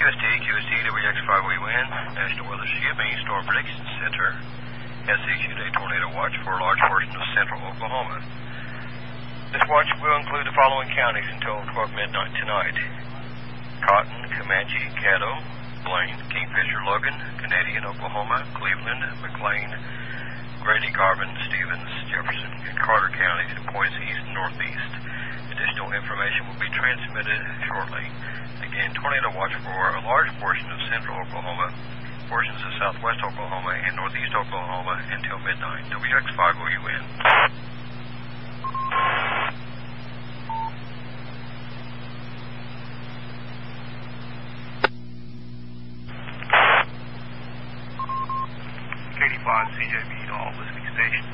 QST, QST, WX5WN, National Weather CME Storm Prediction Center has issued a tornado watch for a large portion of central Oklahoma. This watch will include the following counties until 12 midnight tonight. Cotton, Comanche, Caddo, Blaine, Kingfisher, Logan, Canadian, Oklahoma, Cleveland, McClain, Grady, Garvin, Stephens, Jefferson, and Carter counties and points east and northeast. Additional information will be transmitted shortly. Again, tornado watch for a large portion of central Oklahoma, portions of southwest Oklahoma, and northeast Oklahoma until midnight. WX5OUN. KD5 CJB to all listening stations.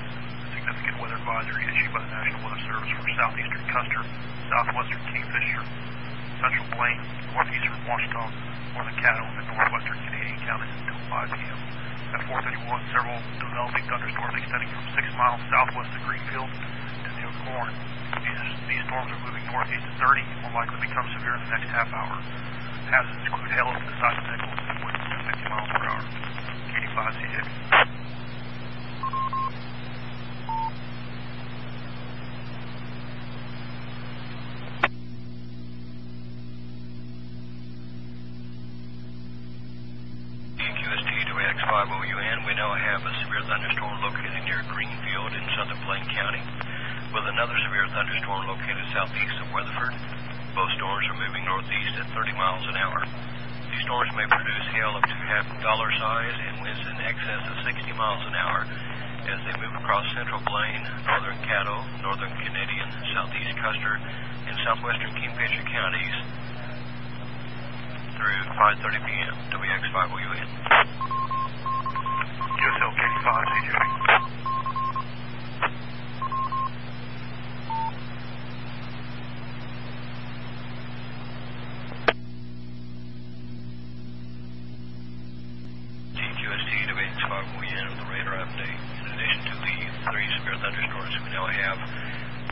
Significant weather advisory issued by the National for southeastern Custer, southwestern Kingfisher, central Blaine, northeastern Washita, northern Caddo, and northwestern Canadian counties until 5 p.m. At 431, several developing thunderstorms extending from 6 miles southwest of Greenfield to New Corn. These, these storms are moving northeast at 30 and will likely become severe in the next half hour. Hazards include hail to the size of nickels and winds at 50 miles per hour. KD5 CJB. QST to X5OUN, we now have a severe thunderstorm located near Greenfield in southern Blaine County, with another severe thunderstorm located southeast of Weatherford. Both storms are moving northeast at 30 miles an hour. These storms may produce hail up to half dollar size and winds in excess of 60 miles an hour as they move across central Blaine, northern Caddo, northern Canadian, southeast Custer, and southwestern Kingfisher counties through 5.30 p.m. WX5OUN. USL KD5 CJB. TQST to X5ON the radar update. In addition to the three severe thunderstorms we now have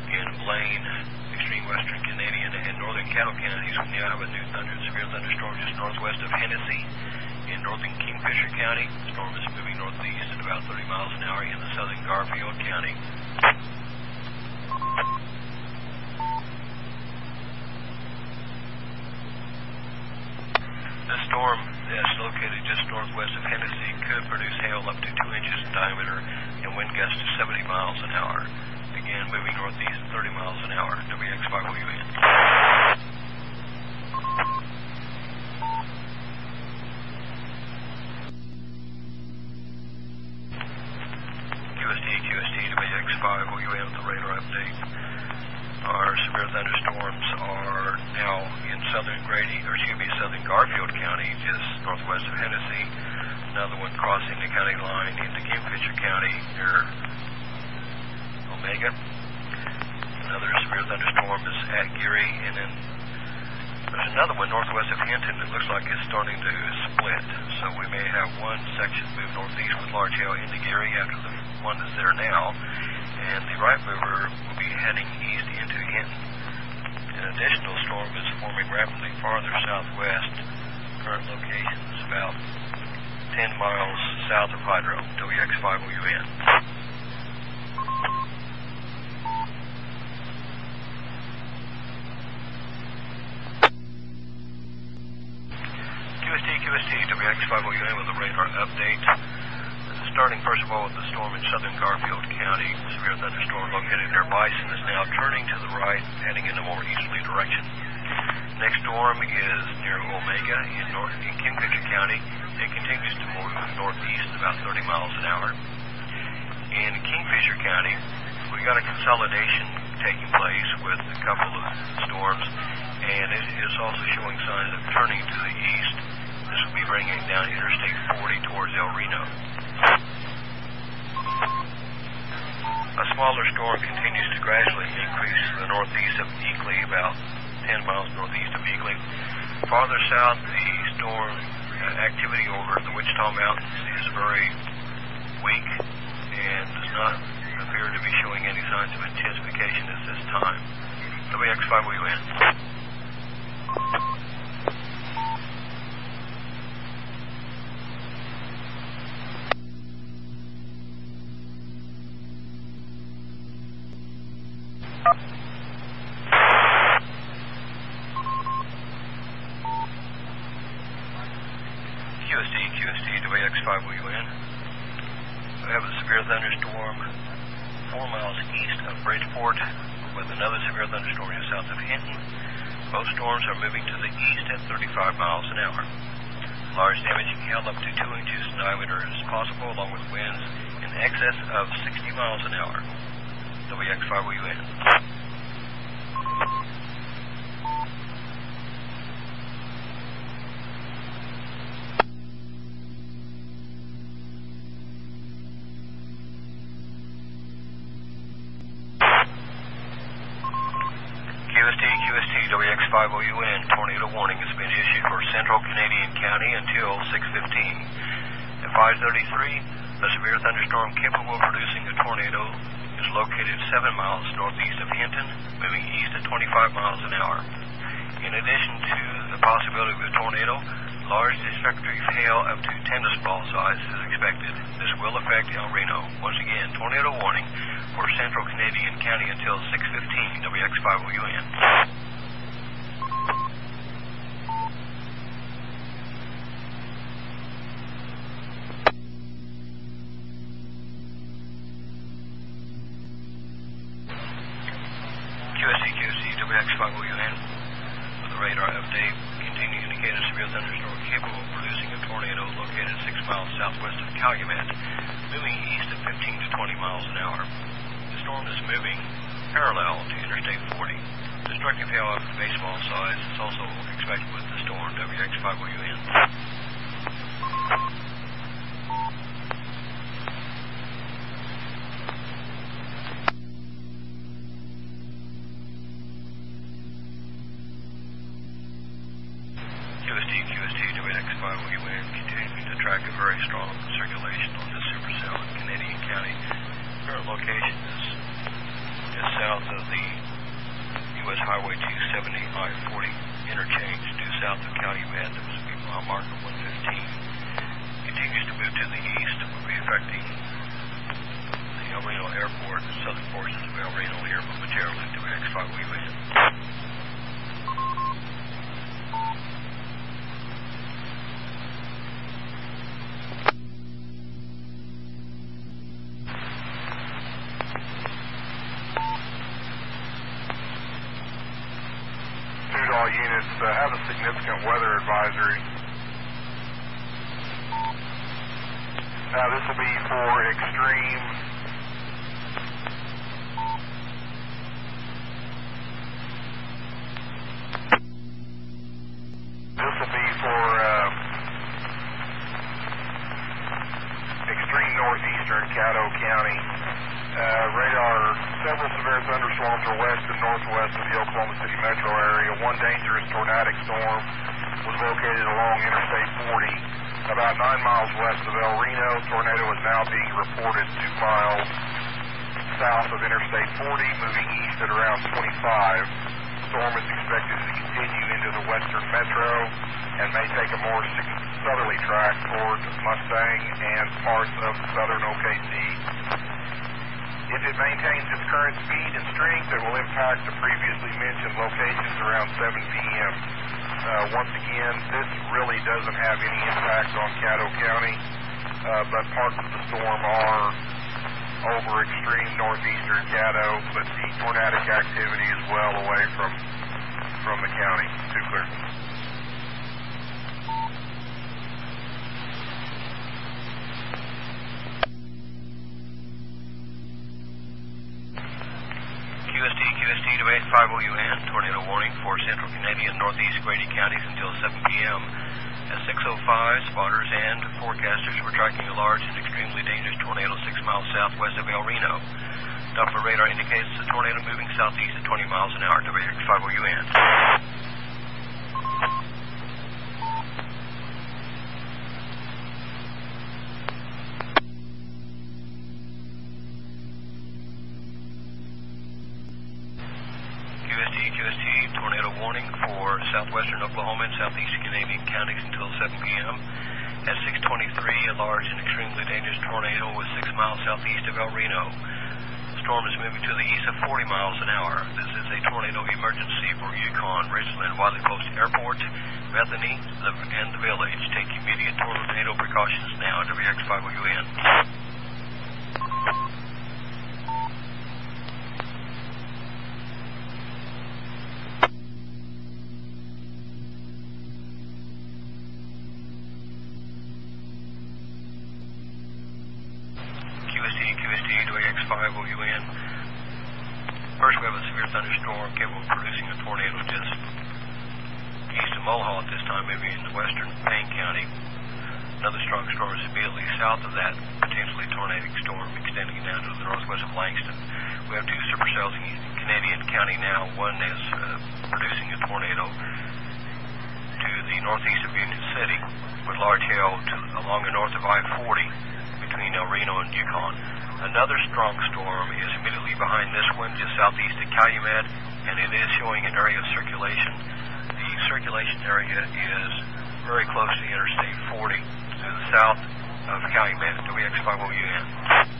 in Blaine, extreme western Canadian, and northern Caddo counties, we now have a new thunder, severe thunderstorm just northwest of Hennessy in northern Kingfisher County. The storm is moving northeast at about 30 miles an hour in the southern Garfield County. This storm is located just northwest of Hennessy could produce hail up to 2 inches in diameter and wind gusts to 70 miles an hour. Again, moving northeast at 30 miles an hour. WX5OUN. QST, QST, WX5OUN with the radar update. Our severe thunderstorms are now in southern Grady, or excuse me, southern Garfield County, just northwest of Hennessy. Another one crossing the county line into Kingfisher County near Omega. Another severe thunderstorm is at Geary, and then there's another one northwest of Hinton that looks like it's starting to split. So we may have one section move northeast with large hail into Geary after the one that's there now, and the right mover will be heading east into Hinton. An additional storm is forming rapidly farther southwest. Current location is about 10 miles south of Hydro, WX5OUN. QST, QST, WX5OUN with a radar update. Starting first of all with the storm in southern Garfield County, severe thunderstorm located near Bison is now turning to the right, heading in a more easterly direction. Next storm is near Omega in, north, in Kingfisher County. It continues to move northeast about 30 miles an hour. In Kingfisher County, we got a consolidation taking place with a couple of storms, and it is also showing signs of turning to the east. This will be bringing down Interstate 40 towards El Reno. A smaller storm continues to gradually increase to the northeast of Eakly, about 10 miles northeast of Eakly. Farther south, the storm uh, activity over the Wichita Mountains is very weak and does not appear to be showing any signs of intensification at this time. WX5 we win. QST, QST, WX5WN. We have a severe thunderstorm four miles east of Bridgeport with another severe thunderstorm south of Hinton. Both storms are moving to the east at 35 miles an hour. Large damaging hail up to 2 inches in diameter is possible, along with winds in excess of 60 miles an hour. WX5WN. QST, QST, WX5OUN, tornado warning has been issued for central Canadian County until 6.15. At 5.33, a severe thunderstorm capable of producing a tornado is located 7 miles northeast of Hinton, moving east at 25 miles an hour. In addition to the possibility of a tornado, large destructive hail up to tennis ball size is expected. This will affect El Reno. Once again, tornado warning for central Canadian County until 6.15 WX5OUN. QSC, QSC, WX5OUN. With a radar update, continue to indicate a severe thunderstorm capable of producing a tornado located 6 miles southwest of Calumet, moving east at 15 to 20 miles an hour. The storm is moving parallel to Interstate 40. Destructive hail of baseball size is also expected with the storm, WX5OUN. QST, QST, WX5OUN continuing to track a very strong circulation on the supercell in Canadian County. Current location is just south of the U.S. Highway 270 I-40 interchange due south of Calumet. That was a mile marker 115. Continues to move to the east, will be affecting the El Reno Airport and southern portions of El Reno here momentarily. WX5OUN. Two all uh, have a significant weather advisory. Now this will be for extreme. This will be for uh, extreme northeastern Caddo County. Uh, radar, several severe thunderstorms are west and northwest of the Oklahoma City metro area. One dangerous tornadic storm was located along Interstate 40, about nine miles west of El Reno. Tornado is now being reported two miles south of Interstate 40, moving east at around 25. Storm is expected to continue into the western metro and may take a more sig- southerly toward Mustang and parts of southern OKC. If it maintains its current speed and strength, it will impact the previously mentioned locations around 7 p.m. Uh, once again, this really doesn't have any impact on Caddo County, uh, but parts of the storm are over extreme northeastern Caddo, but the tornadic activity is well away from from the county. Too clear. QST, QST to 850UN, tornado warning for central Canadian northeast Grady counties until 7 p.m. At 6.05, spotters and forecasters were tracking a large and extremely dangerous tornado 6 miles southwest of El Reno. Doppler radar indicates the tornado moving southeast at 20 miles an hour, WX5OUN. QST, tornado warning for southwestern Oklahoma and southeast Canadian counties until 7 p.m. At 623, a large and extremely dangerous tornado was 6 miles southeast of El Reno. The storm is moving to the east at 40 miles an hour. This is a tornado emergency for Yukon, Richland, Wiley Post Airport, Bethany, and the village. Take immediate tornado precautions now. WX5UN. QST, QST, WX5OUN. First, we have a severe thunderstorm capable of producing a tornado just east of Mulhall at this time, maybe in the western Payne County. Another strong storm is immediately south of that, potentially tornadic storm extending down to the northwest of Langston. We have two supercells in Canadian County now. One is uh, producing a tornado to the northeast of Union City with large hail to, along the north of I-40 between El Reno and Yukon. Another strong storm is immediately behind this one, just southeast of Calumet, and it is showing an area of circulation. The circulation area is very close to Interstate 40 to the south of Calumet, WX50UN. WX5OUN,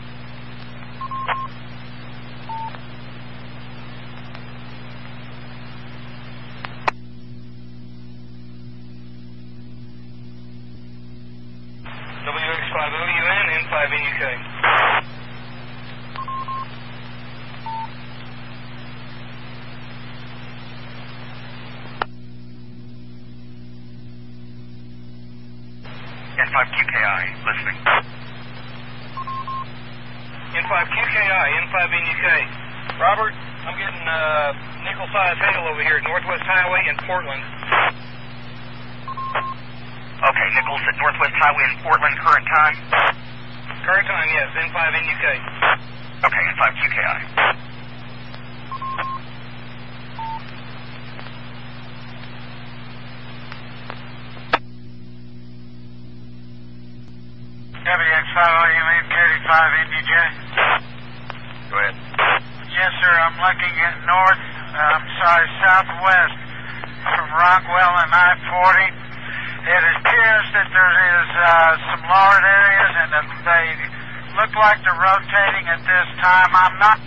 5 NUK. Okay, 5 QKI. WX5OM five NDJ. Go ahead. Yes, sir. I'm looking at north, I'm sorry, southwest from Rockwell and I-40. It appears that there is uh, some large areas and that they look like they're rotating at this time. I'm not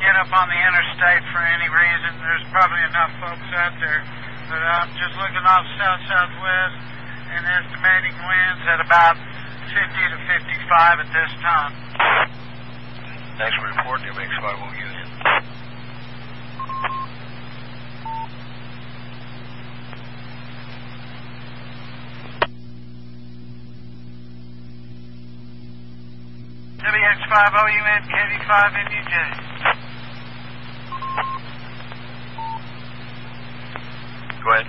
get up on the interstate for any reason. There's probably enough folks out there. But I'm just looking off south-southwest and estimating winds at about 50 to 55 at this time. Thanks for reporting, WX5OUN. WX5OUN, KD5NUJ. Go ahead.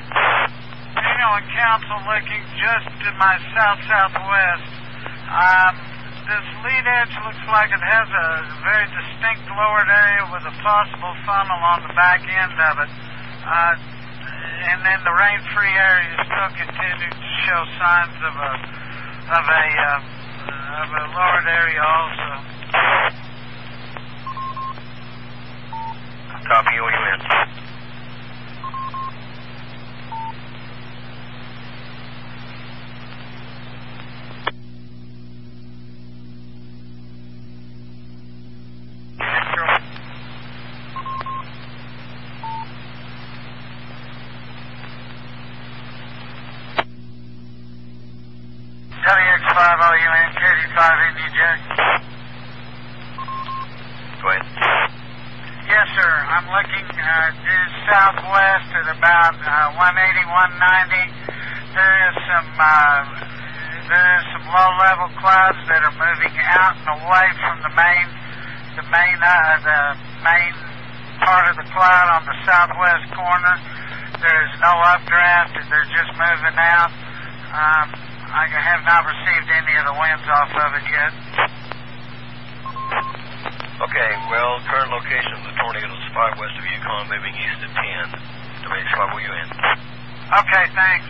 Daniel and Council looking just to my south-southwest. Um, this lead edge looks like it has a very distinct lowered area with a possible funnel on the back end of it. Uh, and then the rain-free area still continues to show signs of a of a uh, of a lowered area also. Copy, OUN. WX5OUN, KD5NUJ. Go ahead. Yes, sir. I'm looking uh, due southwest at about uh, 180, 190. There is some uh, there is some low-level clouds that are moving out and away from the main the main uh, the main part of the cloud on the southwest corner. There's no updraft, and they're just moving out. Um, I have not received any of the winds off of it yet. Okay, well, current location of the tornado is 5 west of Yukon, moving east at 10. WX5OUN. Okay, thanks.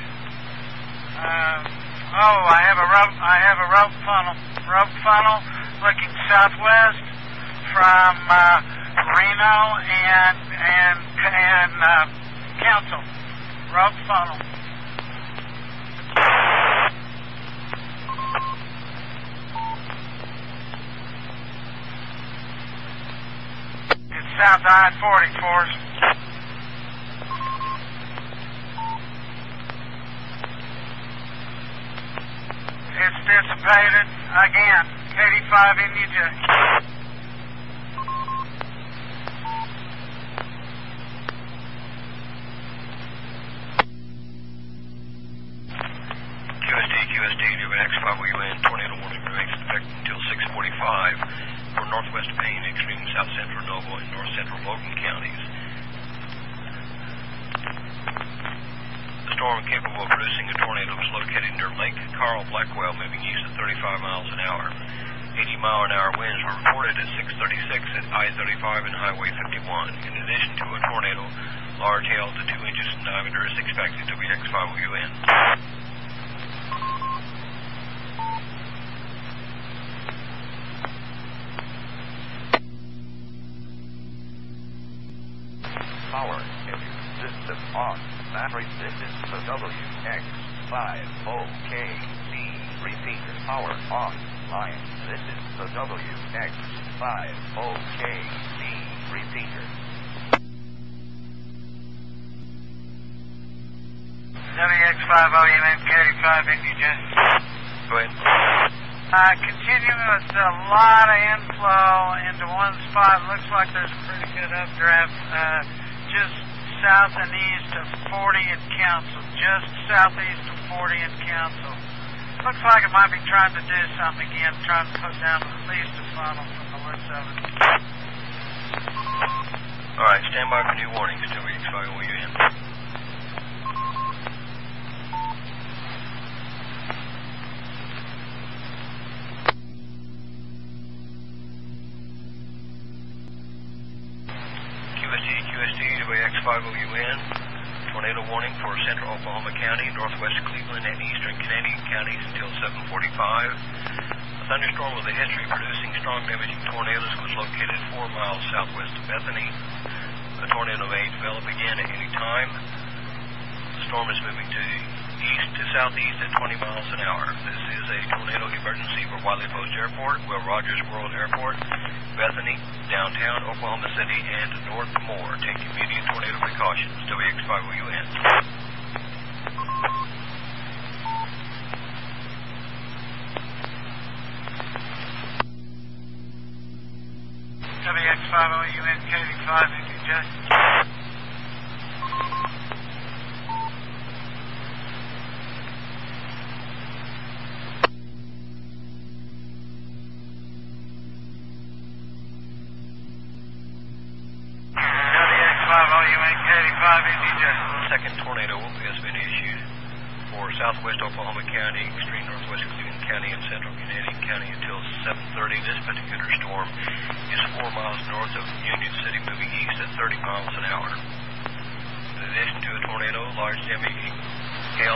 Uh, Oh, I have a rope. I have a rope funnel. Rope funnel looking southwest from uh, Reno and and and uh, Council. Rope funnel. It's South I-44. Private, again, 35 in New Jersey. Blackwell, moving east at 35 miles an hour. 80 mile an hour winds were reported at 636 at I-35 and Highway 51. In addition to a tornado, large hail to 2 inches in diameter is expected to WX5WN. Power engine system on. Battery. This is the WX5OKC repeater. Power on. Line. This is the WX5OKC repeater. WX5OUN KD5 NUJ. Go ahead. Uh, continuing with a lot of inflow into one spot. Looks like there's a pretty good updraft uh, just south and east of 40 and Council. Just southeast of 40 and Council. Looks like it might be trying to do something again, trying to put down at least a funnel from the looks of it. All right, stand by for new warnings. WX5WN. QSD, QSD, WX5OUN. Tornado warning for central Oklahoma County, northwest Cleveland, and eastern Canadian counties until 745. A thunderstorm with a history of producing strong damaging tornadoes was located four miles southwest of Bethany. The tornado may develop again at any time. The storm is moving to east to southeast at 20 miles an hour. This is a tornado emergency for Wiley Post Airport, Will Rogers World Airport, Bethany, downtown Oklahoma City, and North Moore. Take immediate tornado precautions. WX5UN. WX5OUN KD5 NUJ. WX5OUN KD5 NUJ. Second tornado has been issued for southwest Oklahoma County, extreme northwest Cleveland County, and central Canadian County until 7:30. This particular storm is four miles north of Union City, moving east at 30 miles an hour. In addition to a tornado, large damaging hail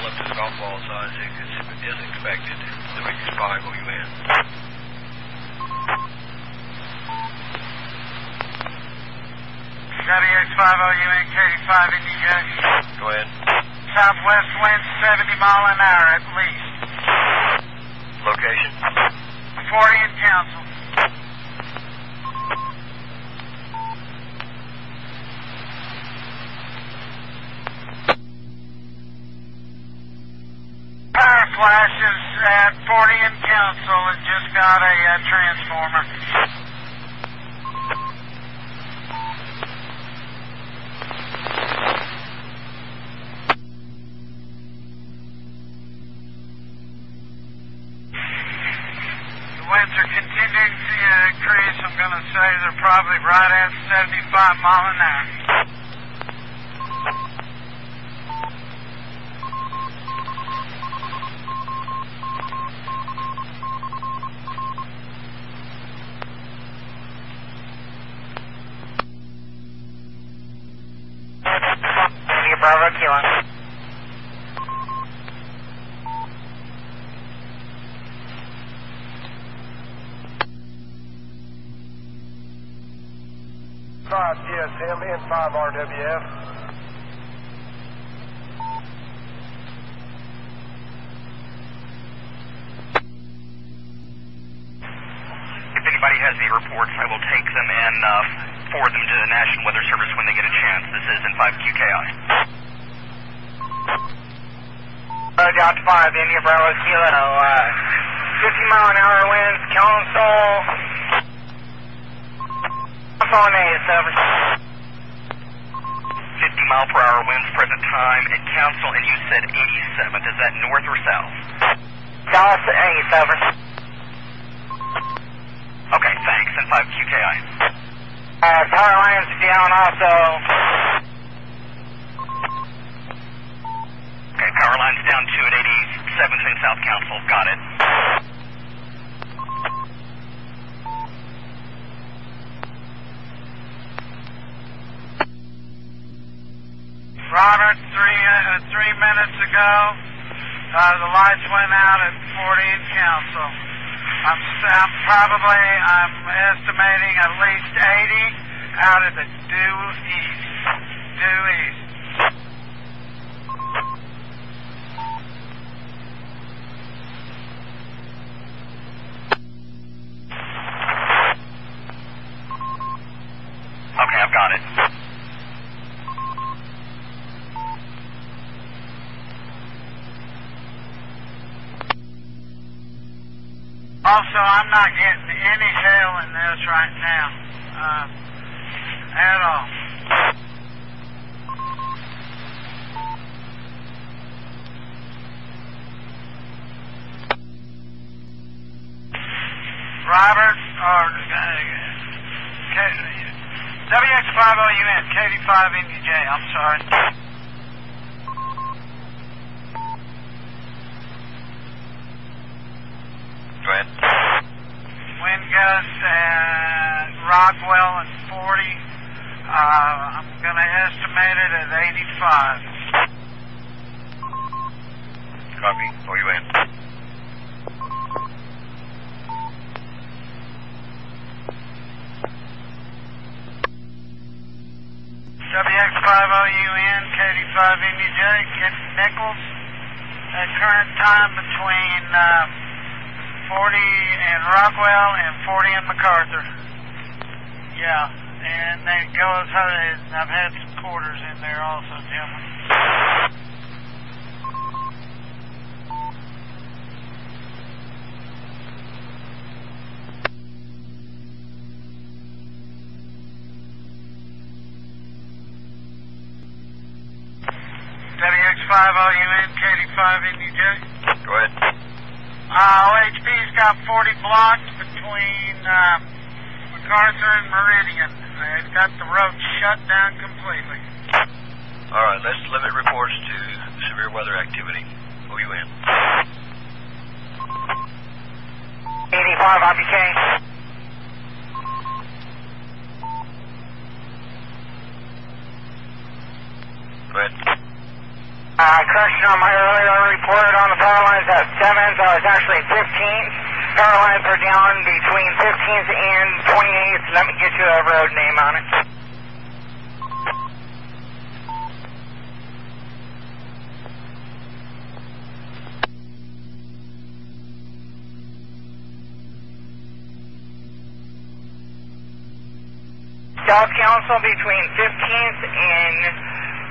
up to golf ball size is, expected. WX5OUN. WX50UN KD5 NUJ. Go ahead. Southwest winds 70 mile an hour at least. Location. 40 in Council. Power flashes at 40 in Council and just got a uh, transformer. The winds are continuing to uh, increase. I'm going to say they're probably right at 75 mile an hour. Bravo Kilo. Five GSM and five RWF. If anybody has any reports, I will take them and uh, forward them to the National Weather Service when they get a chance. This is N5QKI. Uh, Delta 5, India Bravo Kilo, uh, 50 mile an hour winds, council. Phone A, 7. 50 mile per hour winds, present time at Council, and you said 87th. Is that north or south? Dallas A, 7. Okay, thanks. N5QKI. Uh, power lines down also. Okay, power lines down to at 87th and South Council. Got it. Robert, three uh, three minutes ago, uh, the lights went out at 14 Council. I'm, I'm probably I'm estimating at least 80 out of the due east. Due east. Okay, I've got it. Also, I'm not getting any hail in this right now, uh, at all. Robert, or uh, K- WX5OUN, KD5NUJ, I'm sorry. Go ahead. Wind gusts at Rockwell and 40. Uh, I'm going to estimate it at 85. Copy. OUN. WX5OUN, KD5NUJ, Kent Nichols. At current time between uh, 40 in Rockwell and 40 in MacArthur. Yeah, and then it goes, I've had some quarters in there also, gentlemen. WX5OUN, KD5NUJ. Go ahead. Uh, OHP's got 40 blocks between uh, MacArthur and Meridian. They've got the road shut down completely. All right, let's limit reports to severe weather activity. OUN. 85 RPK. Go ahead. Uh, correction on my earlier report on the power lines at 7th. I was actually 15th. Power lines are down between 15th and 28th. Let me get you a road name on it. South Council between 15th and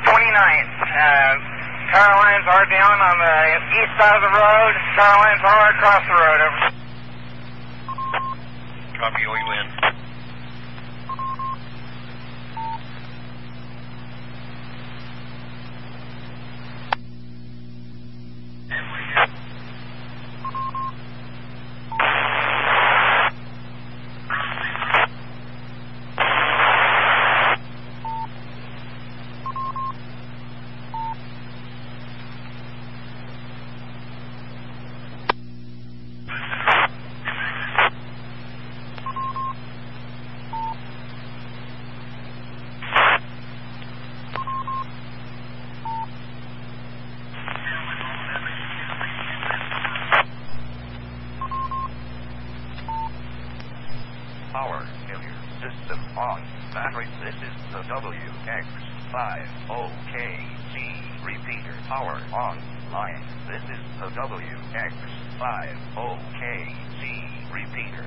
29th. Uh, power lines are down on the east side of the road. Power lines are across the road. Over. Copy. OUN. Power failure. System on. Battery. This is the WX5OKC repeater. Power on. Line. This is the WX5OKC repeater.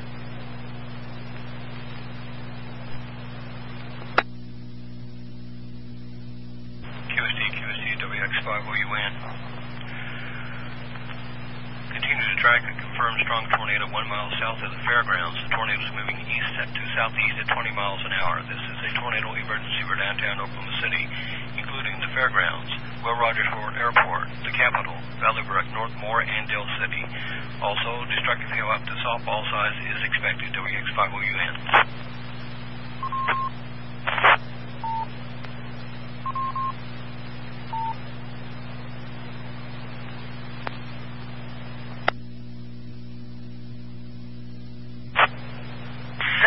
track a confirmed strong tornado one mile south of the fairgrounds. The tornado is moving east to southeast at 20 miles an hour. This is a tornado emergency for downtown Oklahoma City, including the fairgrounds, Will Rogers World Airport, the Capitol, Valley Brook, North and Del City. Also, destructive hail up to softball size is expected. WX5OUN.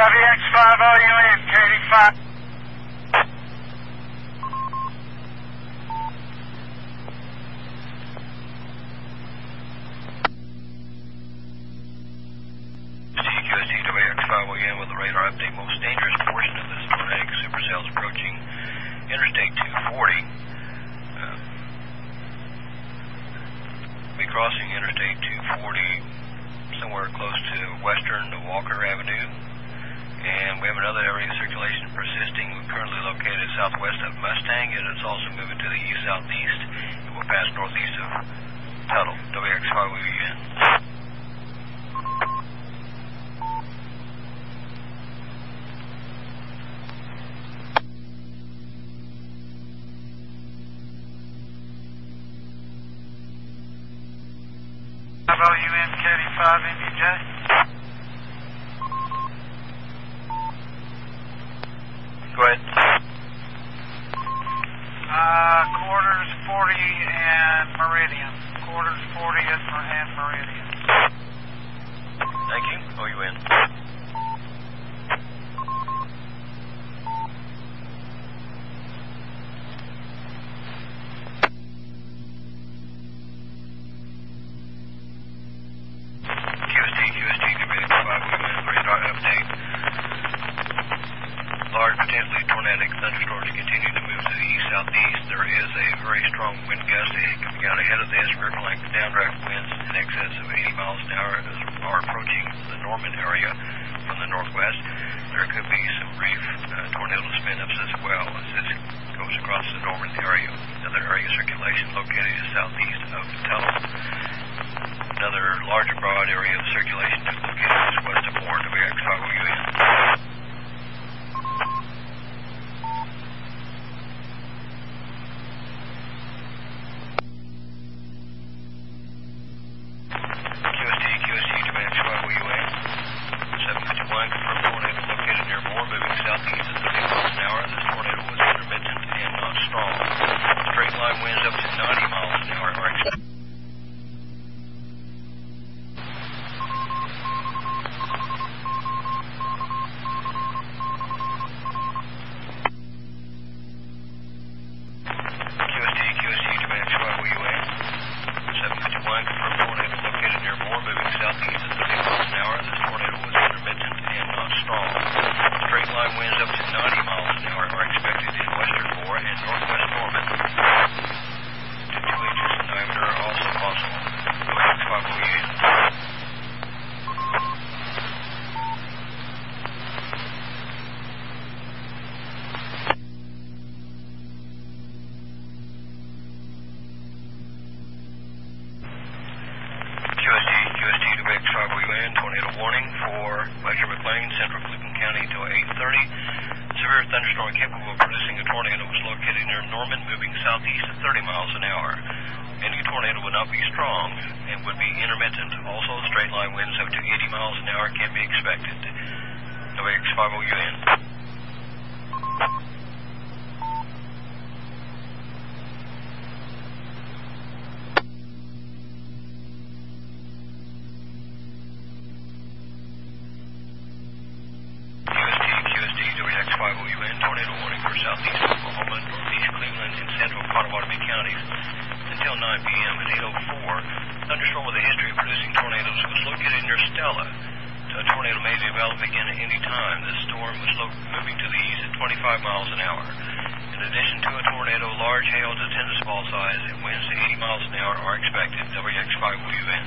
WX5OUN, Katie 5. CQSD WX5ON with a radar update. Most dangerous portion of this tornadic supercell is approaching Interstate 240. Uh, be crossing Interstate 240 somewhere close to western to Walker Avenue. And we have another area of circulation persisting, currently located southwest of Mustang, and it's also moving to the east-southeast. It will pass northeast of Tuttle. WX5ON. WN Katie 5 NUJ. Go ahead. Uh, quarters 40 and Meridian. Quarters 40 and, Mer- and Meridian. Thank you. OUN. QST, QST, Quebec 5 Women radar update. Large, potentially tornadic thunderstorms continue to move to the east southeast. There is a very strong wind gust coming out ahead of this. Rear flank downdraft winds in excess of 80 miles an hour are approaching the Norman area from the northwest. There could be some brief uh, tornado spin-ups as well as this goes across the Norman area. Another area of circulation located just southeast of Tuttle. Another larger broad area of circulation located just west of Moore, WX5OUN. Cleveland, and central Pottawatomie counties until 9 p.m. at 8.04. Thunderstorm with a history of producing tornadoes was located near Stella. A tornado may develop again at any time. This storm was moving to the east at 25 miles an hour. In addition to a tornado, large hail to tennis ball size and winds to 80 miles an hour are expected. WX5WN.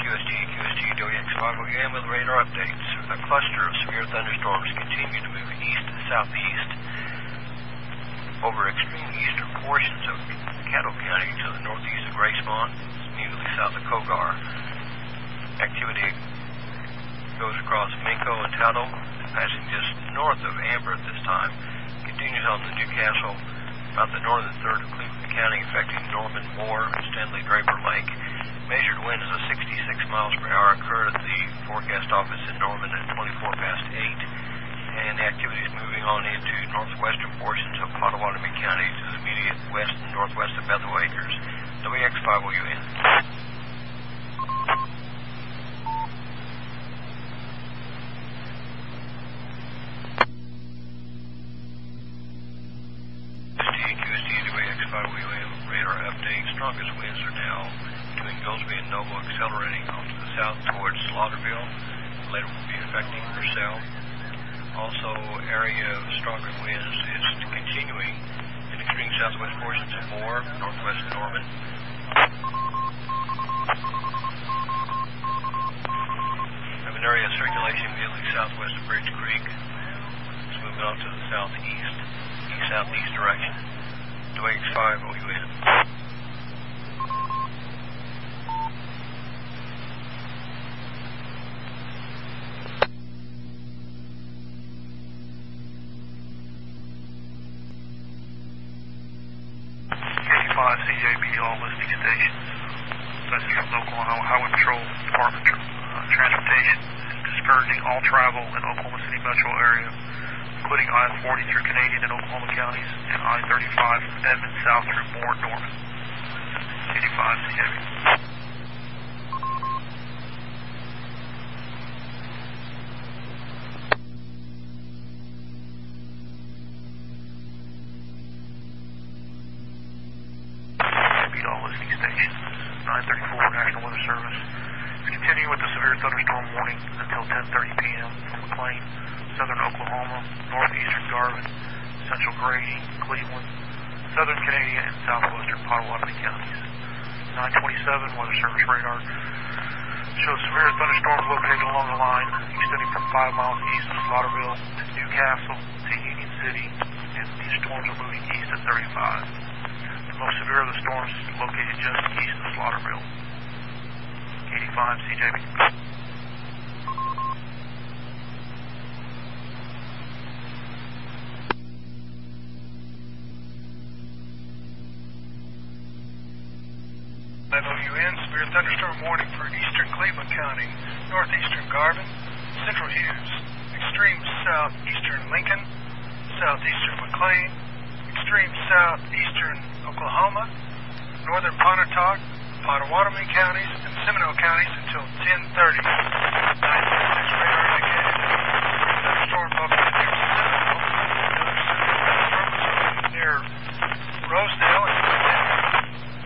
QST, QST, WX WX5OUM with radar updates. A cluster of severe thunderstorms continue to move east and southeast over extreme eastern portions of Caddo County to the northeast of Gracemont, immediately south of Cogar. Activity goes across Minco and Tuttle, passing just north of Amber at this time. Continues on the Newcastle, about the northern third of Cleveland County, affecting Norman, Moore, and Stanley Draper Lake. Measured wind is a 66 miles per hour occurred at the forecast office in Norman at 24 past 8. And activities moving on into northwestern portions of Pottawatomie County to the immediate west and northwest of Bethel Acres. WX5OUN. QST WX5OUN radar update. Strongest winds are now between Goldsby and Noble accelerating off to the south towards Slaughterville. Later will be affecting Purcell. Also, area of stronger winds is continuing in extreme southwest portions of Moore, northwest Norman. Have an area of circulation immediately southwest of Bridge Creek. It's moving off to the southeast, east-southeast direction. WX5 OUN. K5 CJB, all listing stations. Message from Oklahoma Highway Patrol Department. Uh, transportation is discouraging all travel in Oklahoma City metro area, including I-40 through Canadian and Oklahoma counties, and I-35 from Edmond south through Moore Norman. K5 CJB. Repeat all listening stations. 934 National Weather Service. We continue with the severe thunderstorm warning until 10:30 p.m. from McClain, southern Oklahoma, northeastern Garvin, central Grady, Cleveland, southern Canadian, and southwestern Pottawatomie counties. 927 Weather Service radar shows severe thunderstorms located along the line extending from 5 miles east of Slaughterville to Newcastle to Union City, and these storms are moving east at 35. The most severe of the storms is located just east of Slaughterville. K5 CJB. WN severe thunderstorm warning for eastern Cleveland County, northeastern Garvin, central Hughes, extreme southeastern Lincoln, southeastern McClain, extreme southeastern Oklahoma, northern Pontotoc, Pottawatomie counties, and Seminole counties until 10:30. 936 radar near Rosedale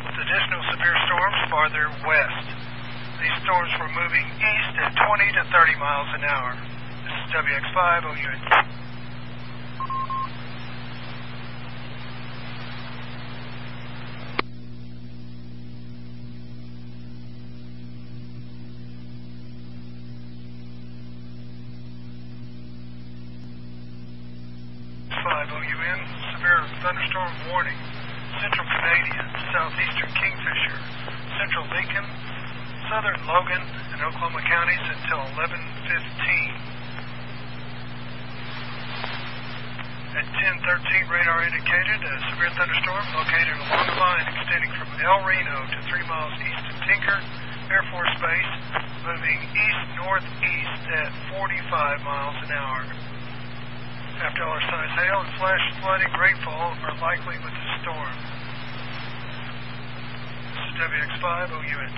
with additional severe storms farther west. These storms were moving east at 20 to 30 miles an hour. This is WX5 OUN. Five OUN, severe thunderstorm warning. Central Canadian, southeastern Kingfisher, central Lincoln, southern Logan, and Oklahoma counties until 11:15. At 10:13, radar indicated a severe thunderstorm located along the line extending from El Reno to three miles east of Tinker Air Force Base, moving east-northeast at 45 miles an hour. After size hail and flash flooding, rainfall are likely with the storm. This is WX5 OUN.